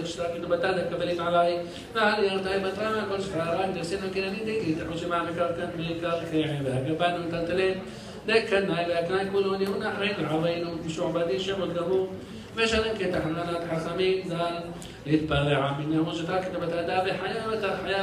وجه الاشتراك انه بتانا كذلك على فهل يرتعب بتانا كل شهران درسنا كنا نديك يدعو جماعة كاركان ملكار خيعي بها كبان وتلتلين لكن هاي لكن كلوني هنا حين عضين شعبتي شعبت له مثلا كتحنانات حسمين زال يتبرع منه وجدك نبت أداب حياة حياة